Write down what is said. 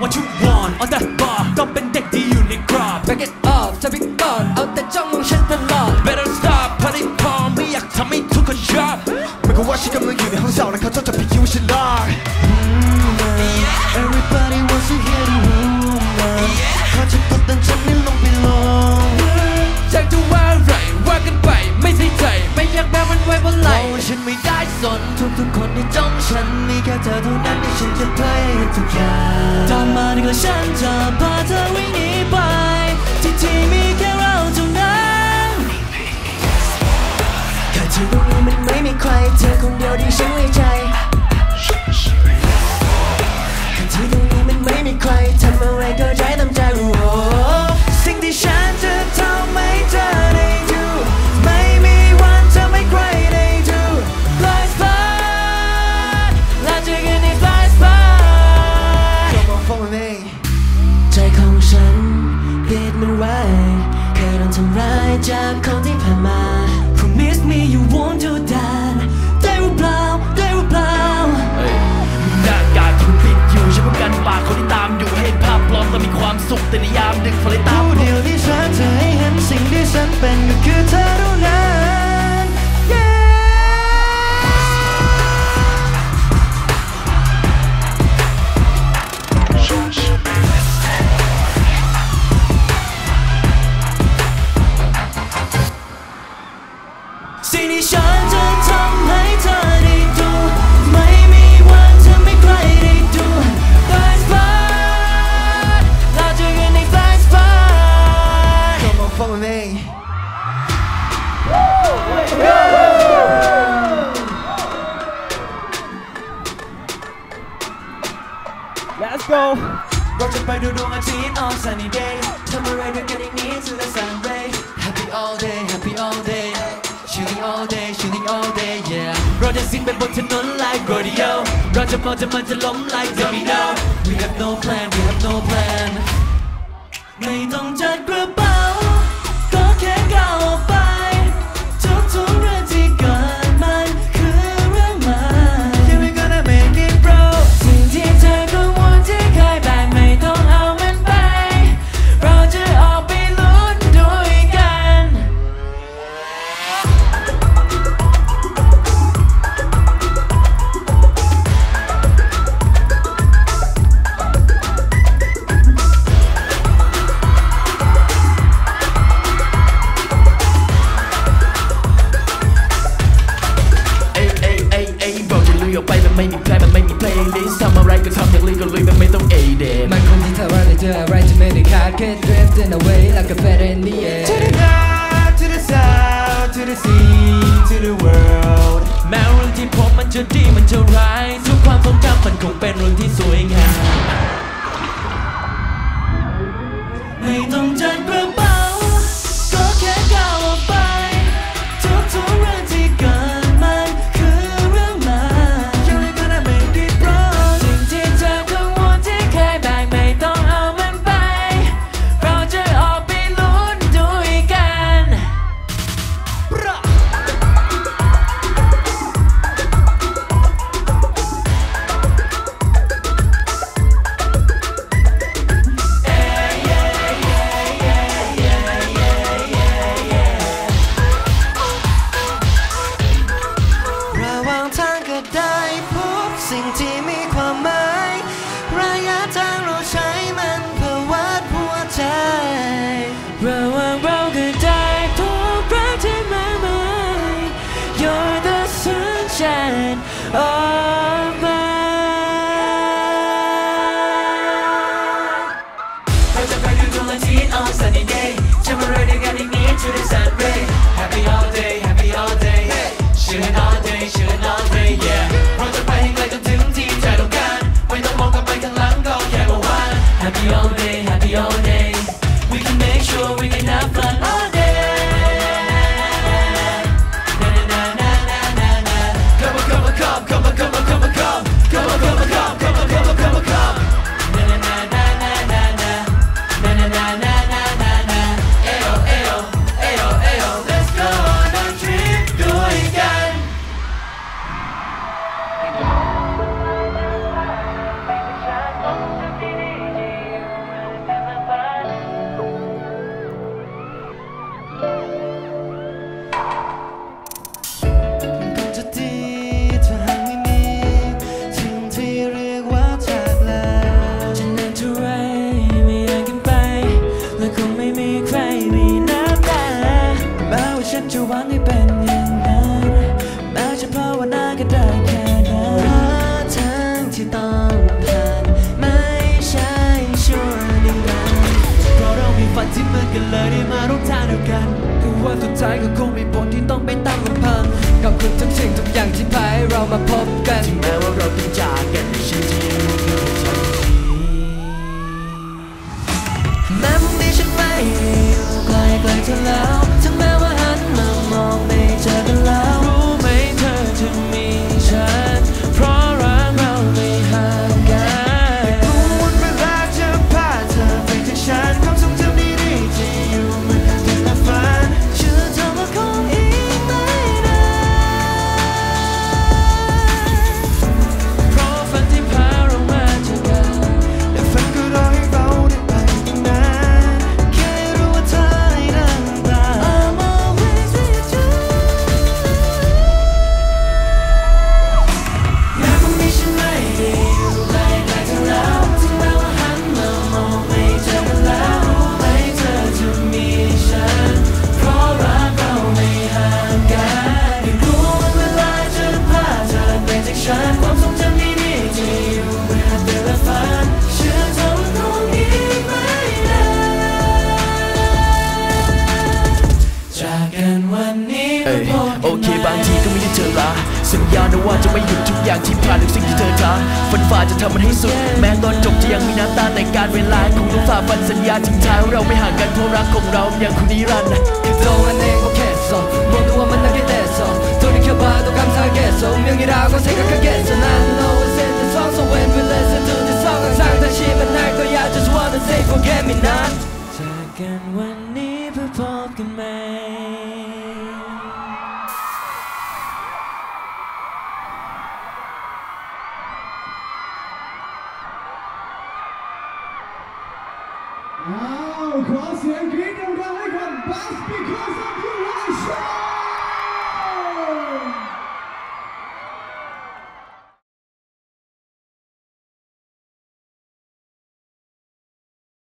what you want on that bar? Don't bend the unit crop Back it up, 잡이 건 어때 the 힘들어 Better stop, party bomb 미약 탐이 두건 shop 매고 와식 I can't 오는 컨트롤 잡히 should lie. Everybody wants to hear the rumor. 거짓부터 잡는 놈 belong 잘 좋아 right, walking by ไม่ใช่ใจไม่อยากแม้มันไว้บนไหล่โอ้ฉันไม่ได้ ทุกคนที่จ้องฉัน มีแค่เธอเท่านั้นที่ฉันจะเผยให้ทุกอย่างตามมาดีกว่าฉันจะพาเธอวิ่งหนีไป me you want to die ได้หรือเปล่าได้หรือเปล่าหน้ากากถูกปิดอยู่ฉันป้องกันปากคนที่ตามอยู่ให้ภาพปลอมแต่มีความสุขแต่ในยามดึกฝนตามผู้เดียวที่ฉันจะให้เห็นสิ่งที่ฉันเป็นก็คือเธอรู้นะ Let's go. Work if I do do my team on sunny day. Summer rain we're getting near to the sun ray. Happy all day, happy all day. Shooting all day, shooting all day, yeah. Roger sing me button on like rodeo. Roger mother mother long like domino. We have no plan, we have no plan. May don't judge group. Go. in the way like a feather in the air To the north, to the south, to the sea, to the world แม้วันที่พบมันจะดีมันจะร้ายทุกความทรงจำมันคงเป็นรุ่นที่สวยงามไม่ต้องจัดประ Oh. จะหวังให้เป็นอย่างนั้นแม้จะภาวนาก็ได้แค่นั้นเพราะทางที่ต้องผ่านไม่ใช่ชั่วนิรันดร์เพราะเรามีฝันที่เหมือนกันเลยได้มาร่วมทางเดียวกันคือว่าสุดท้ายก็คงมีผลที่ต้องไปตามลำพังกับคนทั้งสิ่งทุกอย่างที่พาให้เรามาพบกัน ญาณนว่าจะไม่หยุดทุกอย่างที่ผ่านหรือสิ่งที่เธอท้าฝันฝ่าจะทำมันให้สุด แม้ตอนจบจะยังมีน้ำตาแต่การเวลาคงต้องฝ่าฟันสัญญาทิ้งท้ายเราไม่ห่างกันเพราะรักของเรายังคงนิรันดร์โดนเองก็แค่สองมองดูว่ามันน่าเกลีดสองตัวนี้แค่บ้าตัวกำซาเกสองยังยิ่งรักก็เสียกับเนั่น no it's in the song so when we listen to the song 항상 다시 만날 거야 just wanna say forget me not Oh, Cross, you're getting a make a because of you, Russia!